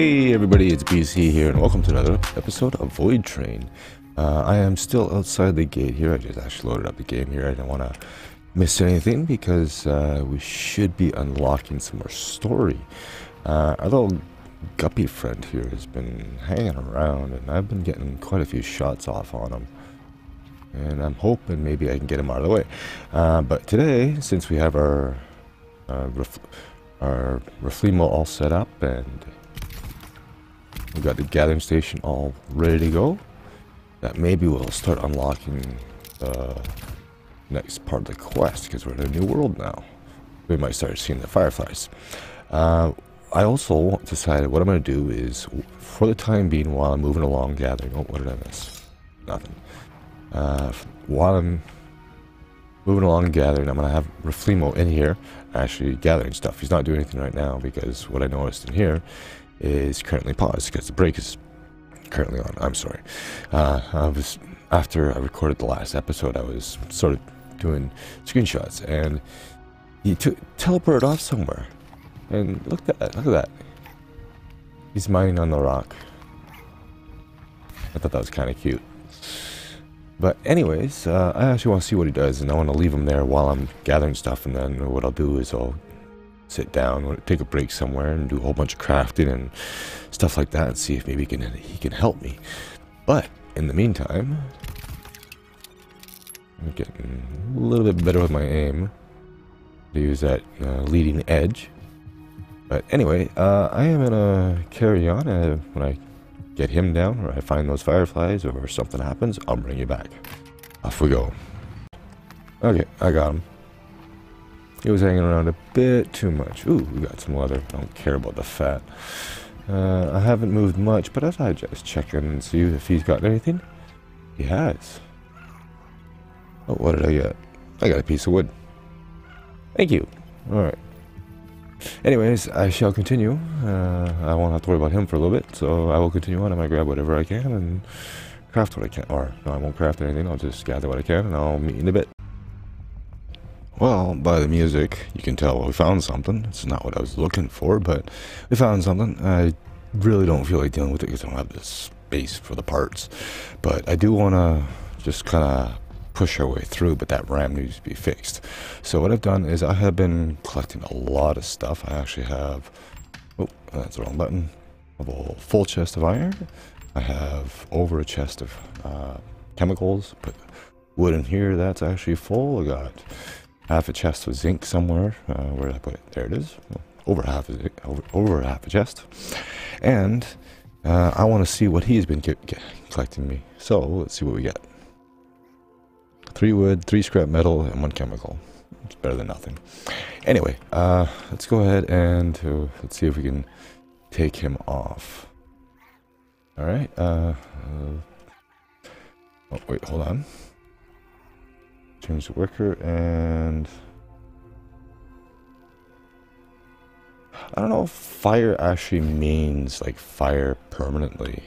Hey everybody, it's BC here, and welcome to another episode of Voidtrain. Uh, I am still outside the gate here. I just actually loaded up the game here. I don't want to miss anything because uh, we should be unlocking some more story. Uh, our little guppy friend here has been hanging around, and I've been getting quite a few shots off on him. And I'm hoping maybe I can get him out of the way. Uh, but today, since we have our uh, ref our Rofleemo all set up and we got the gathering station all ready to go. That maybe we'll start unlocking the next part of the quest because we're in a new world now. We might start seeing the fireflies. Uh, I also decided what I'm going to do is, for the time being, while I'm moving along gathering. Oh, what did I miss? Nothing. Uh, while I'm moving along gathering, I'm going to have Rofleemo in here actually gathering stuff. He's not doing anything right now because what I noticed in here is currently paused because the brake is currently on. I'm sorry. Uh, I was after I recorded the last episode, I was sort of doing screenshots, and he took teleported off somewhere. And look at that! Look at that. He's mining on the rock. I thought that was kind of cute. But anyways, uh, I actually want to see what he does, and I want to leave him there while I'm gathering stuff, and then what I'll do is I'll sit down, take a break somewhere, and do a whole bunch of crafting and stuff like that, and see if maybe he can he can help me. But in the meantime, I'm getting a little bit better with my aim to use that uh, leading edge. But anyway, uh, I am gonna carry on uh, when I get him down, or I find those fireflies, or something happens. I'll bring you back. Off we go. Okay, I got him. He was hanging around a bit too much. Ooh, we got some leather. I don't care about the fat. Uh, I haven't moved much, but I thought I'd just check in and see if he's got anything. He has. Oh, what did I get? I got a piece of wood. Thank you. Alright. Anyways, I shall continue. Uh, I won't have to worry about him for a little bit, so I will continue on. I might grab whatever I can and craft what I can. Or, no, I won't craft anything. I'll just gather what I can, and I'll meet in a bit. Well, by the music, you can tell we found something. It's not what I was looking for, but we found something. I really don't feel like dealing with it because I don't have the space for the parts. But I do want to just kind of push our way through, but that RAM needs to be fixed. So what I've done is I have been collecting a lot of stuff. I actually have, oh, that's the wrong button. I have a full chest of iron. I have over a chest of uh, chemicals. Put wood in here. That's actually full. I got half a chest of zinc somewhere. Uh, where did I put it? There it is. Over half a over, over half a chest. And uh, I want to see what he's been collecting me. So let's see what we get. Three wood, three scrap metal, and one chemical. It's better than nothing. Anyway, uh, let's go ahead and uh, let's see if we can take him off. All right. Uh, oh, wait, hold on. Change the worker and I don't know if fire actually means like fire permanently.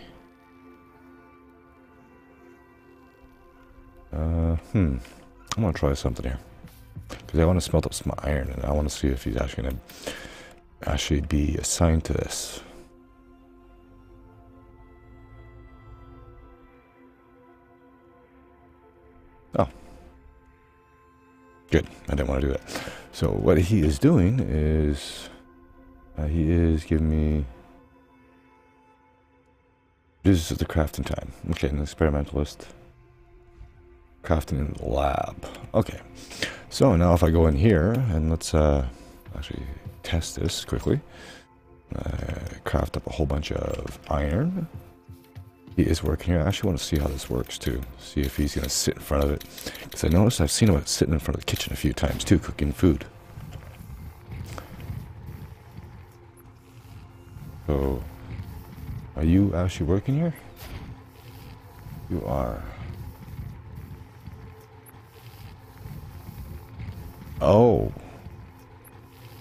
Uh, hmm. I'm gonna try something here because I want to smelt up some iron and I want to see if he's actually gonna actually be assigned to this. Good. I didn't want to do that. So what he is doing is uh, he is giving me this is the crafting time. Okay, an experimentalist. Crafting in the lab. Okay. So now if I go in here and let's uh, actually test this quickly. Uh, craft up a whole bunch of iron. He is working here. I actually want to see how this works too. See if he's going to sit in front of it. Because I noticed I've seen him sitting in front of the kitchen a few times too, cooking food. So, are you actually working here? You are. Oh.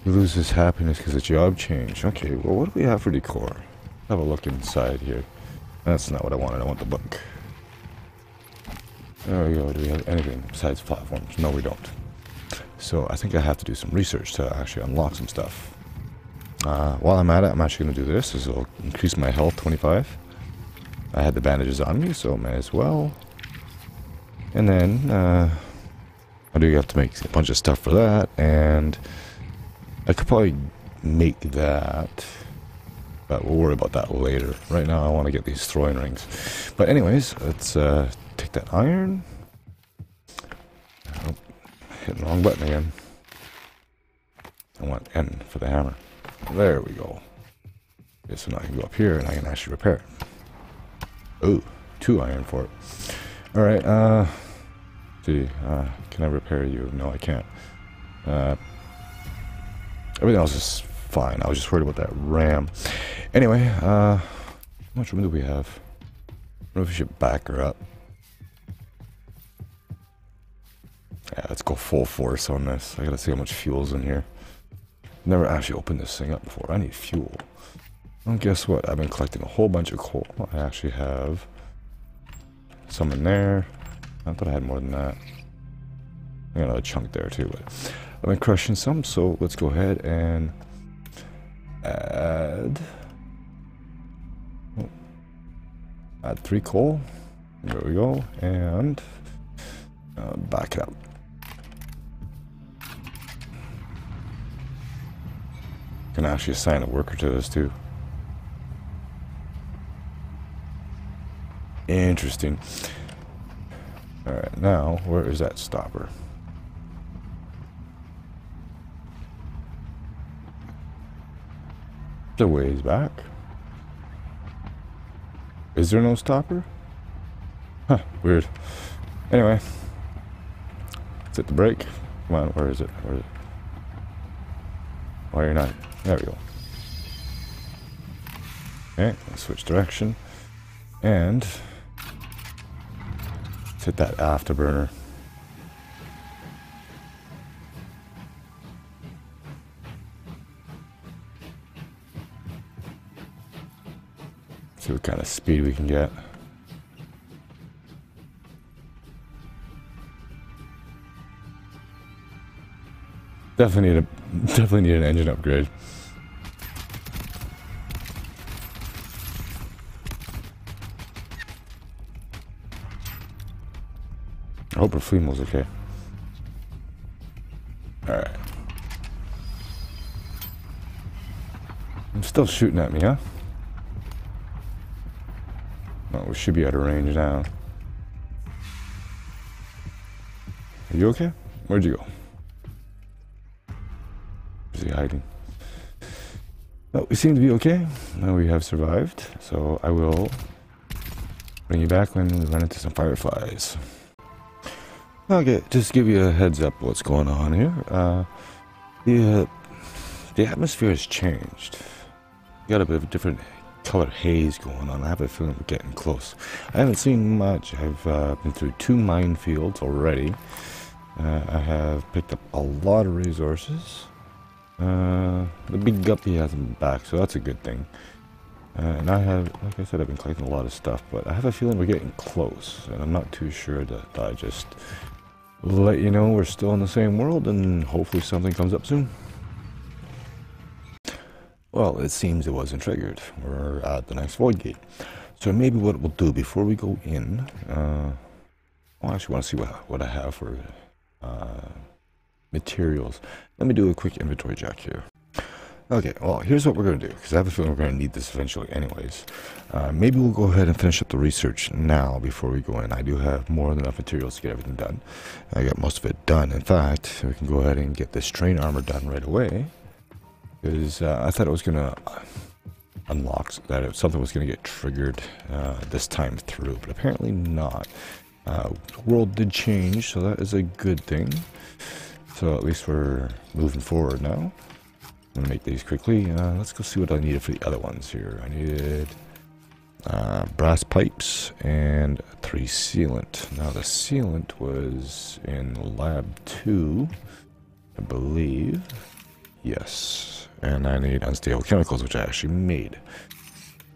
He loses his happiness because of job change. Okay, well, what do we have for decor? Have a look inside here. That's not what I wanted. I want the book. There we go. Do we have anything besides platforms? No, we don't. So I think I have to do some research to actually unlock some stuff. uh, while I'm at it, I'm actually going to do this. This will increase my health 25. I had the bandages on me, so may as well. And then, uh, I do have to make a bunch of stuff for that, and I could probably make that, but we'll worry about that later. Right now, I want to get these throwing rings. But anyways, let's uh, take that iron. Oh, hitting the wrong button again. I want N for the hammer. There we go. Okay, so now I can go up here and I can actually repair it. Oh, two iron for it. Alright, uh, see, uh, can I repair you? No, I can't. Uh, everything else is fine. I was just worried about that RAM. Anyway, uh, how much room do we have? I don't know if we should back her up. Yeah, let's go full force on this. I gotta see how much fuel's in here. Never actually opened this thing up before. I need fuel. Well, guess what? I've been collecting a whole bunch of coal. I actually have some in there. I thought I had more than that. I got another chunk there too, but I've been crushing some, so let's go ahead and add add three coal. There we go, and uh, back it up. Can actually assign a worker to this too. Interesting. Alright, now, where is that stopper? The ways back. Is there no stopper? Huh, weird. Anyway. Let's hit the brake. Come on, where is it? Where is it? Why are you not? There we go. Okay, let's switch direction. And let's hit that afterburner. See what kind of speed we can get. Definitely need a definitely need an engine upgrade. I hope her was okay. Alright. I'm still shooting at me, huh? We should be out of range now. Are you okay? Where'd you go? Is he hiding? No, we seem to be okay. Now we have survived. So I will bring you back when we run into some fireflies. Okay, just give you a heads up what's going on here. Uh, the, uh, the atmosphere has changed. Got a bit of a different color haze going on. I have a feeling we're getting close. I haven't seen much. I've uh, been through two minefields already. Uh, I have picked up a lot of resources. Uh, the big guppy hasn't back, so that's a good thing. Uh, and I have, like I said, I've been collecting a lot of stuff, but I have a feeling we're getting close, and I'm not too sure that I just let you know we're still in the same world, and hopefully something comes up soon. Well, it seems it wasn't triggered. We're at the next void gate. So maybe what we'll do before we go in, uh, I actually want to see what, what I have for uh, materials. Let me do a quick inventory check here. Okay, well, here's what we're going to do, because I have a feeling we're going to need this eventually anyways. Uh, maybe we'll go ahead and finish up the research now before we go in. I do have more than enough materials to get everything done. I got most of it done. In fact, we can go ahead and get this train armor done right away. Because uh, I thought it was going to unlock, that it, something was going to get triggered uh, this time through, but apparently not. Uh, the world did change, so that is a good thing. So at least we're moving forward now. I'm gonna make these quickly. Uh, let's go see what I needed for the other ones here. I needed uh, brass pipes and three sealant. Now the sealant was in lab two, I believe. Yes, and I need unstable chemicals, which I actually made.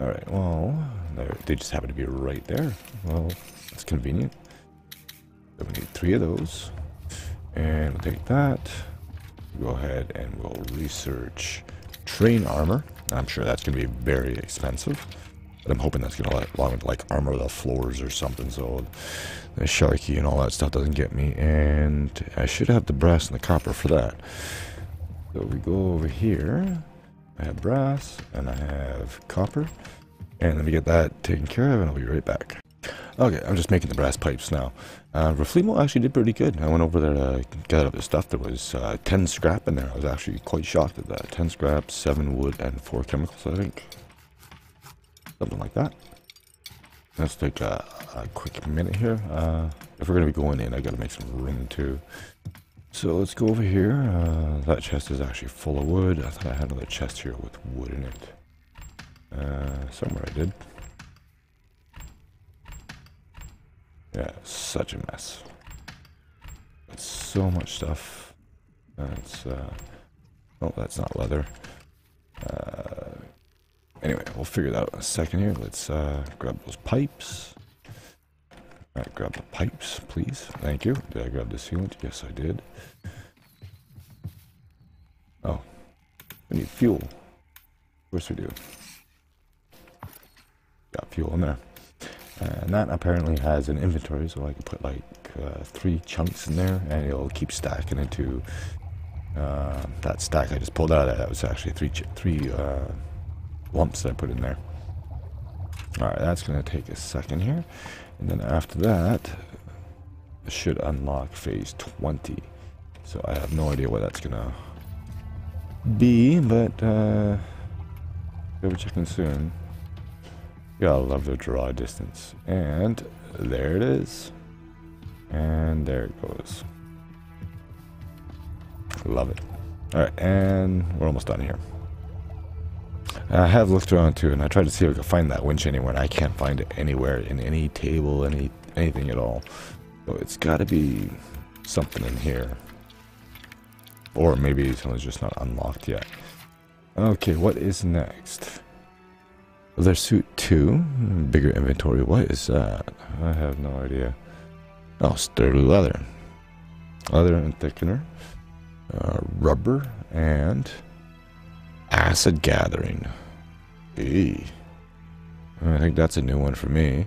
All right, well, they just happen to be right there. Well, that's convenient. So we need three of those, and we'll take that go ahead and we'll research train armor. I'm sure that's going to be very expensive. But I'm hoping that's going to allow me to like armor the floors or something so the Sharky and all that stuff doesn't get me. And I should have the brass and the copper for that. So we go over here. I have brass and I have copper. And let me get that taken care of and I'll be right back. Okay, I'm just making the brass pipes now. Uh, actually did pretty good. I went over there to get up the stuff. There was uh, 10 scrap in there. I was actually quite shocked at that. 10 scrap, 7 wood, and 4 chemicals, I think. Something like that. Let's take a, a quick minute here. Uh, if we're going to be going in, I got to make some room too. So let's go over here. Uh, that chest is actually full of wood. I thought I had another chest here with wood in it. Uh, somewhere I did. Yeah, such a mess. It's so much stuff. That's, uh, oh, that's not leather. Uh, anyway, we'll figure that out in a second here. Let's, uh, grab those pipes. Grab the pipes, please. Thank you. Did I grab the sealant? Yes, I did. Oh, we need fuel. Of course we do. Got fuel in there. And that apparently has an inventory, so I can put like uh, three chunks in there, and it'll keep stacking into uh, that stack I just pulled out of there. That was actually three three uh, lumps that I put in there. All right, that's gonna take a second here, and then after that, should unlock phase 20. So I have no idea what that's gonna be, but uh, we'll be checking soon. Gotta love the draw distance. And there it is. And there it goes. Love it. Alright, and we're almost done here. I have looked around too, and I tried to see if I could find that winch anywhere, and I can't find it anywhere in any table, any anything at all. So it's got to be something in here. Or maybe something's just not unlocked yet. Okay, what is next? Leather suit 2. Bigger inventory. What is that? I have no idea. Oh, sturdy leather. Leather and thickener. Uh, rubber and acid gathering. Eee. I think that's a new one for me.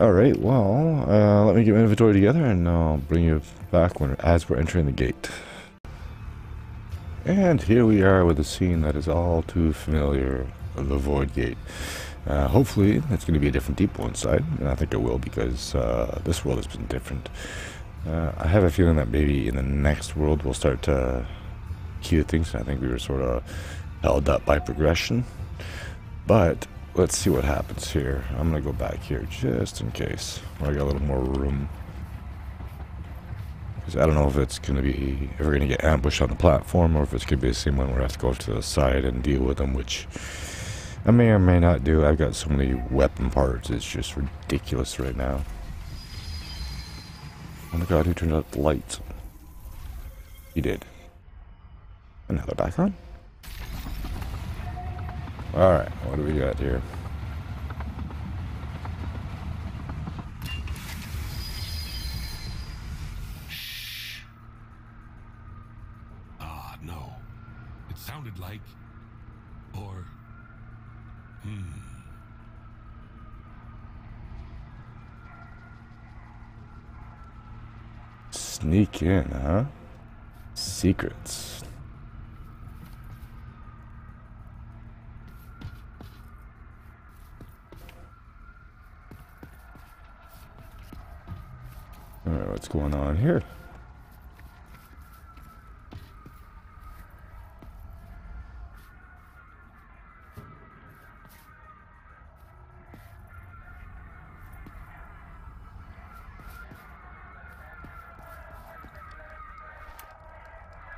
Alright, well, uh, let me get my inventory together and I'll bring you back when as we're entering the gate. And here we are with a scene that is all too familiar the Void Gate. Uh, hopefully, it's going to be a different depot inside, and I think it will because uh, this world has been different. Uh, I have a feeling that maybe in the next world we'll start to cue things. I think we were sort of held up by progression. But let's see what happens here. I'm going to go back here just in case. I got a little more room. Because I don't know if it's going to be, if we're going to get ambushed on the platform or if it's going to be the same one where I have to go to the side and deal with them, which I may or may not do. I've got so many weapon parts, it's just ridiculous right now. Oh my god, who turned out the lights? He did. Another back on? Alright, what do we got here? Ah, no. It sounded like... Or... Hmm. Sneak in, huh? Secrets. What's going on here?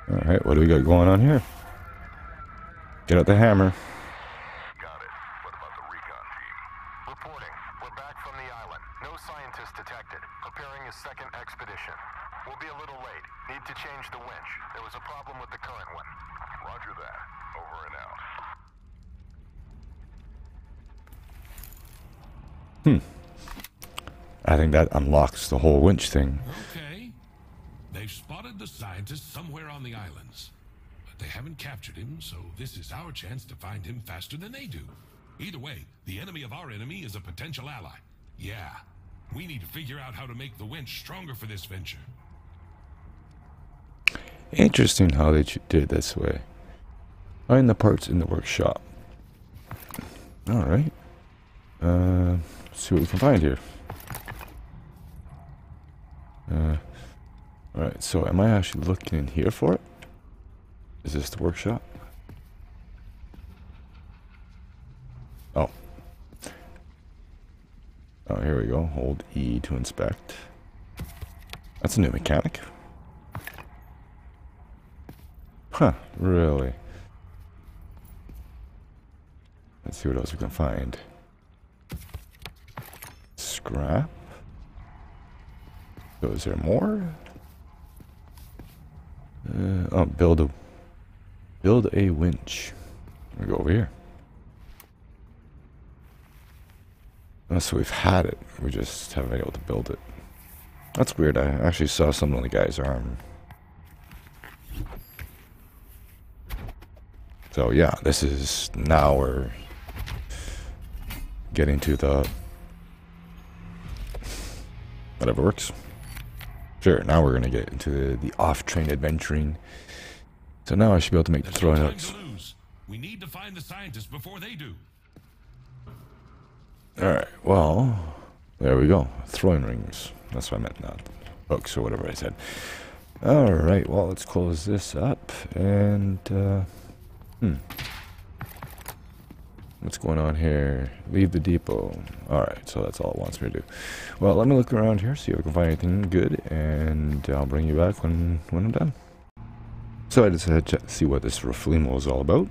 Alright, what do we got going on here? Get out the hammer. Got it. What about the recon team? Reporting. We're back from the island. No scientists detected. Preparing a second expedition. We'll be a little late. Need to change the winch. There was a problem with the current one. Roger that. Over and out. I think that unlocks the whole winch thing. Okay. They've spotted the scientist somewhere on the islands. But they haven't captured him, so this is our chance to find him faster than they do. Either way, the enemy of our enemy is a potential ally. Yeah, we need to figure out how to make the winch stronger for this venture. Interesting how they did it this way. Find the parts in the workshop. Alright. Uh, see what we can find here. Uh, Alright, so am I actually looking in here for it? Is this the workshop? Oh. Oh, here we go. Hold E to inspect. That's a new mechanic. Huh, really? Let's see what else we can find. Scrap. Is there more? Uh, oh, build a build a winch. We go over here. Oh, so we've had it. We just haven't been able to build it. That's weird. I actually saw something on the guy's arm. So yeah, this is now we're getting to the whatever works. Sure, now we're gonna get into the, off-train adventuring. So now I should be able to make the throwing time outs. to lose. We need to find the scientists before they do. Alright, well, there we go. Throwing rings. That's what I meant, not hooks or whatever I said. Alright, well, let's close this up. And, uh, hmm. What's going on here? Leave the depot. Alright, so that's all it wants me to do. Well, let me look around here, see if I can find anything good, and I'll bring you back when, when I'm done. So I decided to see what this Rofleemo is all about.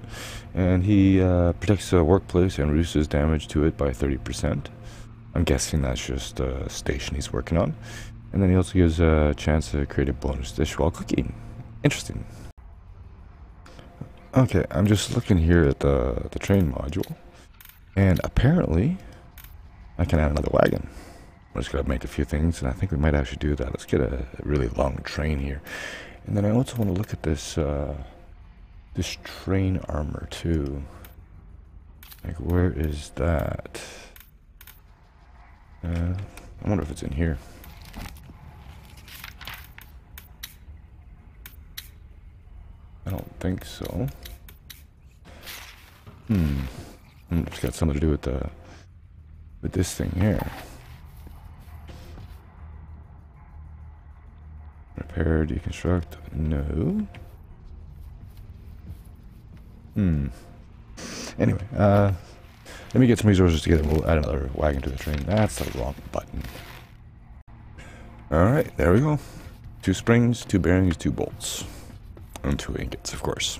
And he uh, protects the workplace and reduces damage to it by 30%. I'm guessing that's just a station he's working on. And then he also gives a chance to create a bonus dish while cooking. Interesting. Okay, I'm just looking here at the, the train module. And apparently, I can add another wagon. I'm just gonna make a few things, and I think we might actually do that. Let's get a, really long train here. And then I also want to look at this uh, this train armor too. Like, where is that? Uh, I wonder if it's in here. I don't think so. Hmm. It's got something to do with the with this thing here. Repair, deconstruct. No. Hmm. Anyway, uh, let me get some resources together. We'll add another wagon to the train. That's the wrong button. All right, there we go. Two springs, two bearings, two bolts, and two ingots, of course.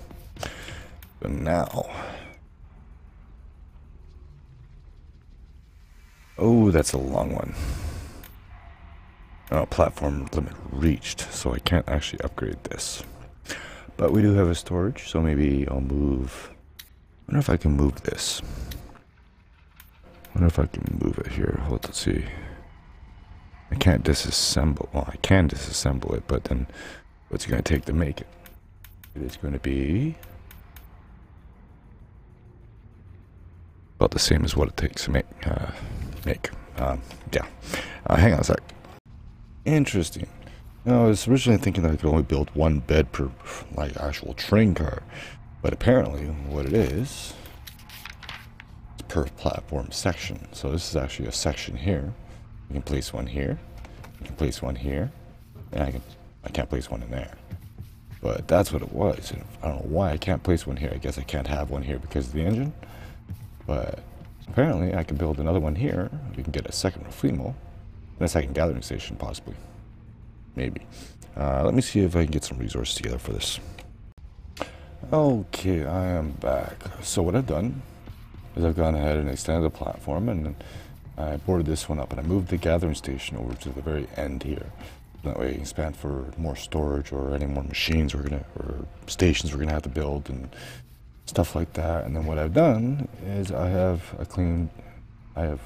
But now, oh, that's a long one. Oh, platform limit reached, so I can't actually upgrade this. But we do have a storage, so maybe I'll move. I wonder if I can move this. wonder if I can move it here. Hold, let's see. I can't disassemble. Well, I can disassemble it, but then what's it going to take to make it? It is going to be about the same as what it takes to make. Uh, make. Um, yeah. Uh, hang on a sec. Interesting. No, I was originally thinking that I could only build one bed per like actual train car, but apparently what it is, it's per platform section. So this is actually a section here. You can place one here. You can place one here, and I can I can't place one in there. But that's what it was. I don't know why I can't place one here. I guess I can't have one here because of the engine. But apparently I can build another one here. We can get a second Rofleemo and a second gathering station possibly. Maybe. Uh, let me see if I can get some resources together for this. Okay, I am back. So what I've done is I've gone ahead and extended the platform and I boarded this one up and I moved the gathering station over to the very end here. That way, expand for more storage or any more machines we're gonna or stations we're gonna have to build and stuff like that. And then what I've done is I have a clean, I have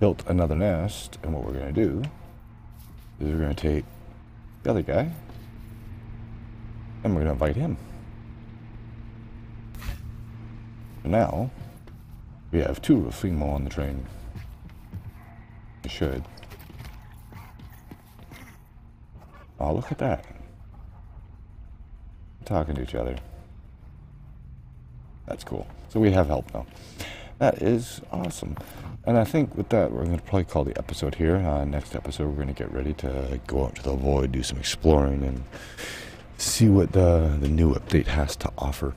built another nest. And what we're gonna do is we're gonna take the other guy and we're gonna invite him. Now, we have two Rofleemo on the train. We should. Oh, look at that. Talking to each other. That's cool. So we have help now. That is awesome. And I think with that, we're going to probably call the episode here. Uh, next episode, we're going to get ready to go out to the void, do some exploring, and see what the, the new update has to offer.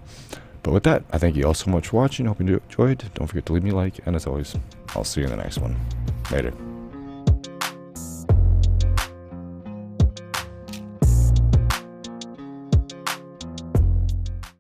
But with that, I thank you all so much for watching. Hope you enjoyed. Don't forget to leave me a like. And as always, I'll see you in the next one. Later.